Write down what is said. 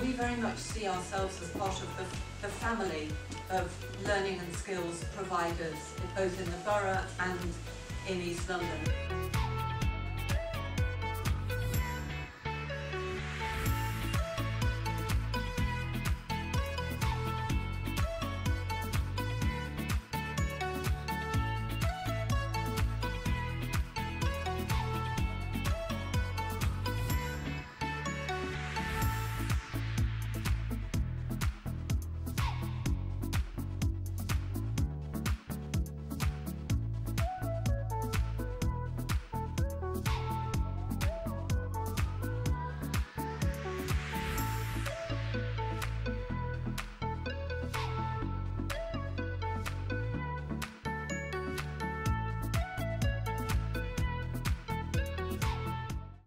we very much see ourselves as part of the, the family of learning and skills providers, both in the borough and in East London.